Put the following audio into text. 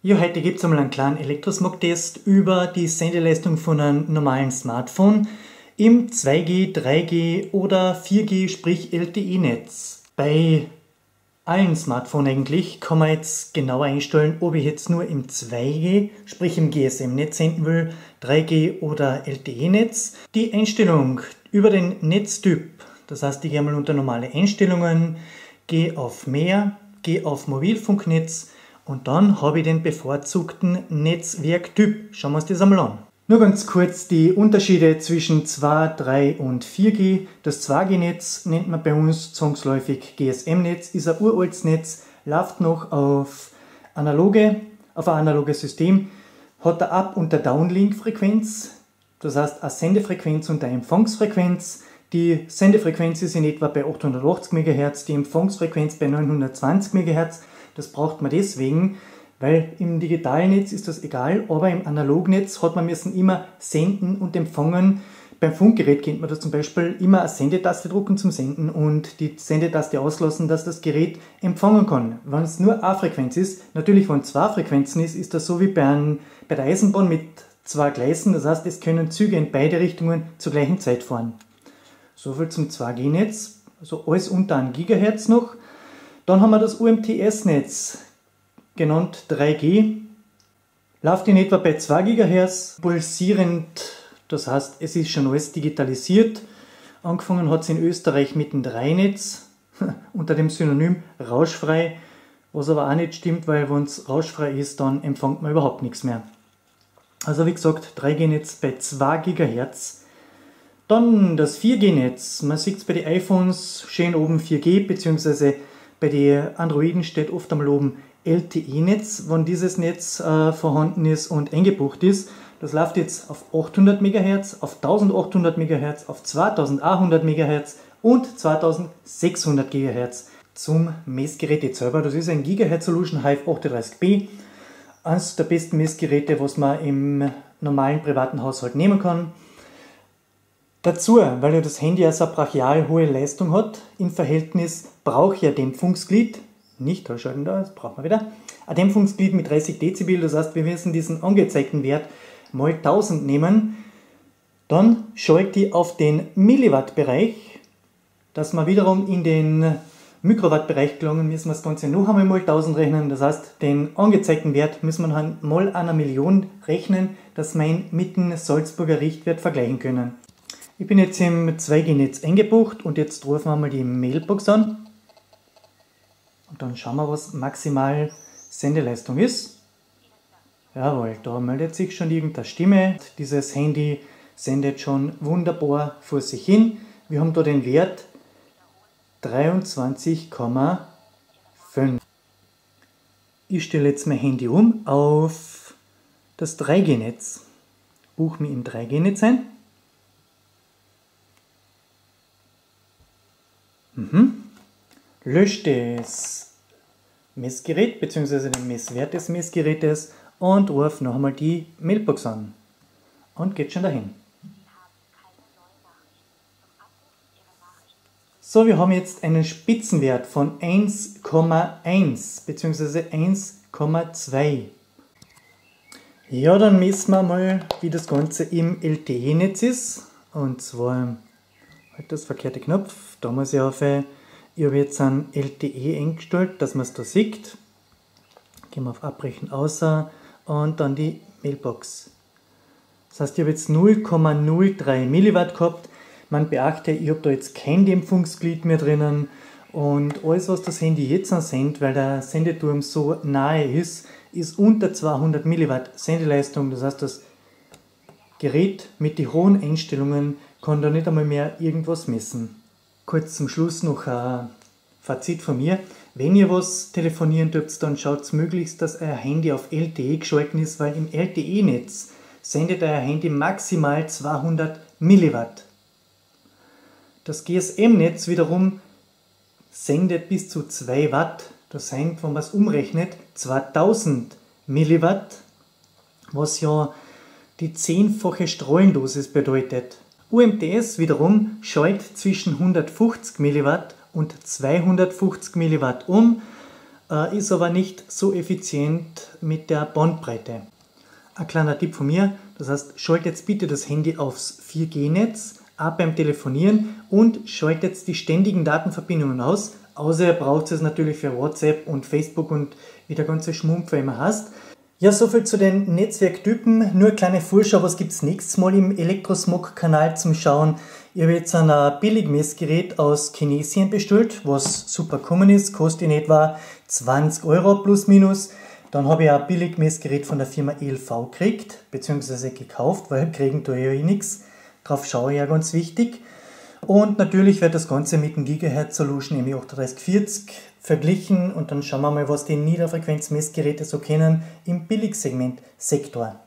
Ja, heute gibt es einmal einen kleinen Elektrosmog-Test über die Sendeleistung von einem normalen Smartphone im 2G, 3G oder 4G, sprich LTE-Netz. Bei allen Smartphones eigentlich kann man jetzt genauer einstellen, ob ich jetzt nur im 2G, sprich im GSM-Netz senden will, 3G oder LTE-Netz. Die Einstellung über den Netztyp, das heißt, ich gehe mal unter normale Einstellungen, gehe auf Mehr, gehe auf Mobilfunknetz, und dann habe ich den bevorzugten Netzwerktyp. Schauen wir uns das einmal an. Nur ganz kurz die Unterschiede zwischen 2, 3 und 4G. Das 2G-Netz nennt man bei uns zwangsläufig GSM-Netz, ist ein uraltes Netz, läuft noch auf analoge, auf ein analoges System, hat eine Up- und eine Downlink-Frequenz, das heißt eine Sendefrequenz und eine Empfangsfrequenz. Die Sendefrequenz ist in etwa bei 880 MHz, die Empfangsfrequenz bei 920 MHz. Das braucht man deswegen, weil im digitalen Netz ist das egal, aber im Analognetz hat man müssen immer senden und empfangen. Beim Funkgerät kennt man das zum Beispiel immer eine Sendetaste drucken zum Senden und die Sendetaste auslassen, dass das Gerät empfangen kann. Wenn es nur eine Frequenz ist, natürlich wenn es zwei Frequenzen ist, ist das so wie bei, einem, bei der Eisenbahn mit zwei Gleisen. Das heißt, es können Züge in beide Richtungen zur gleichen Zeit fahren. Soviel zum 2G-Netz, also alles unter 1 Gigahertz noch. Dann haben wir das UMTS-Netz, genannt 3G, läuft in etwa bei 2 GHz, pulsierend, das heißt, es ist schon alles digitalisiert. Angefangen hat es in Österreich mit dem 3-Netz unter dem Synonym rauschfrei, was aber auch nicht stimmt, weil wenn es rauschfrei ist, dann empfängt man überhaupt nichts mehr. Also wie gesagt, 3G-Netz bei 2 GHz. Dann das 4G-Netz. Man sieht es bei den iPhones schön oben 4G bzw. Bei den Androiden steht oft einmal oben LTE-Netz, wenn dieses Netz äh, vorhanden ist und eingebucht ist. Das läuft jetzt auf 800 MHz, auf 1800 MHz, auf 2100 MHz und 2600 GHz zum Messgerät jetzt selber. Das ist ein Gigahertz Solution Hive 38B. Eines der besten Messgeräte, was man im normalen privaten Haushalt nehmen kann. Dazu, weil ja das Handy also eine brachial hohe Leistung hat, im Verhältnis braucht ja Dämpfungsglied, nicht ausschalten da, das braucht man wieder, ein Dämpfungsglied mit 30 Dezibel, das heißt, wir müssen diesen angezeigten Wert mal 1000 nehmen, dann schaltet die auf den Milliwatt-Bereich, dass wir wiederum in den Mikrowatt-Bereich gelangen, müssen wir das Ganze noch einmal mal 1000 rechnen, das heißt, den angezeigten Wert müssen wir mal einer Million rechnen, dass wir ihn mit dem Salzburger Richtwert vergleichen können. Ich bin jetzt im 2G-Netz eingebucht und jetzt rufen wir mal die Mailbox an. Und dann schauen wir, was maximal Sendeleistung ist. Jawohl, da meldet sich schon irgendeine Stimme. Dieses Handy sendet schon wunderbar vor sich hin. Wir haben da den Wert 23,5. Ich stelle jetzt mein Handy um auf das 3G-Netz. Buche mich im 3G-Netz ein. Mhm. Löscht das Messgerät bzw. den Messwert des Messgerätes und ruft noch einmal die Mailbox an. Und geht schon dahin. So, wir haben jetzt einen Spitzenwert von 1,1 bzw. 1,2. Ja, dann messen wir mal, wie das Ganze im LTE-Netz ist. Und zwar halt das verkehrte Knopf. Da muss ich auf, ich habe jetzt ein LTE eingestellt, dass man es da sieht. Gehen wir auf Abbrechen außer und dann die Mailbox. Das heißt, ich habe jetzt 0,03 Milliwatt gehabt. Man beachte, ich habe da jetzt kein Dämpfungsglied mehr drinnen und alles, was das Handy jetzt sendet, weil der Sendeturm so nahe ist, ist unter 200 Milliwatt Sendeleistung. Das heißt, das Gerät mit den hohen Einstellungen kann da nicht einmal mehr irgendwas messen. Kurz zum Schluss noch ein Fazit von mir. Wenn ihr was telefonieren dürft, dann schaut möglichst, dass euer Handy auf LTE geschalten ist, weil im LTE-Netz sendet euer Handy maximal 200 Milliwatt. Das GSM-Netz wiederum sendet bis zu 2 Watt. Das heißt, wenn man es umrechnet, 2000 Milliwatt, was ja die zehnfache Strahlendosis bedeutet. UMTS wiederum schaltet zwischen 150 mW und 250 mW um. äh, ist aber nicht so effizient mit der Bandbreite. Ein kleiner Tipp von mir, das heißt, schaltet jetzt bitte das Handy aufs 4G-Netz, auch beim Telefonieren und schaltet die ständigen Datenverbindungen aus. Außer ihr braucht es natürlich für WhatsApp und Facebook und wie der ganze Schmumpf immer hast. Ja, soviel zu den Netzwerktypen. Nur eine kleine Vorschau, was gibt es nächstes Mal im Elektrosmog-Kanal zum Schauen. Ich habe jetzt ein Billigmessgerät aus Chinesien bestellt, was super common ist, kostet in etwa 20 Euro plus minus. Dann habe ich ein Billigmessgerät von der Firma ELV gekriegt, beziehungsweise gekauft, weil kriegen ich ja eh nichts. Darauf schaue ich ja ganz wichtig. Und natürlich wird das Ganze mit dem Gigahertz Solution ME3840 verglichen und dann schauen wir mal, was die Niederfrequenzmessgeräte so kennen im Billigsegment-Sektor.